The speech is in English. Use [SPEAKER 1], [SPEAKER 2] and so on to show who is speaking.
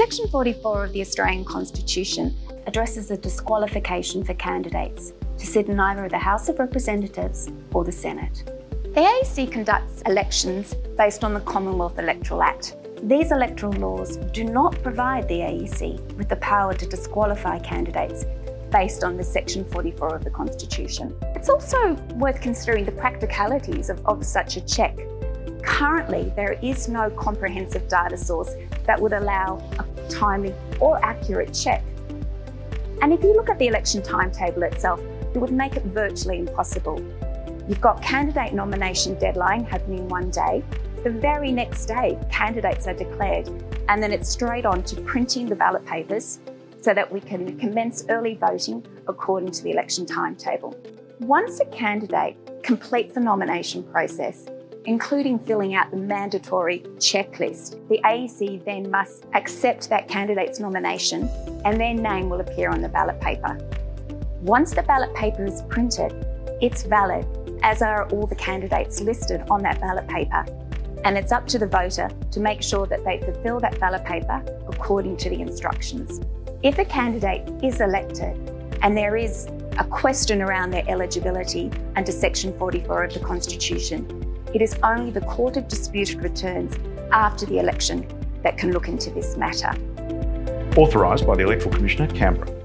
[SPEAKER 1] Section 44 of the Australian Constitution addresses a disqualification for candidates to sit in either the House of Representatives or the Senate. The AEC conducts elections based on the Commonwealth Electoral Act. These electoral laws do not provide the AEC with the power to disqualify candidates based on the Section 44 of the Constitution. It's also worth considering the practicalities of, of such a check. Currently, there is no comprehensive data source that would allow a timely or accurate check. And if you look at the election timetable itself, it would make it virtually impossible. You've got candidate nomination deadline happening one day. The very next day, candidates are declared, and then it's straight on to printing the ballot papers so that we can commence early voting according to the election timetable. Once a candidate completes the nomination process, including filling out the mandatory checklist. The AEC then must accept that candidate's nomination and their name will appear on the ballot paper. Once the ballot paper is printed, it's valid, as are all the candidates listed on that ballot paper. And it's up to the voter to make sure that they fulfil that ballot paper according to the instructions. If a candidate is elected and there is a question around their eligibility under Section 44 of the Constitution, it is only the Court of Disputed Returns after the election that can look into this matter.
[SPEAKER 2] Authorised by the Electoral Commissioner, Canberra.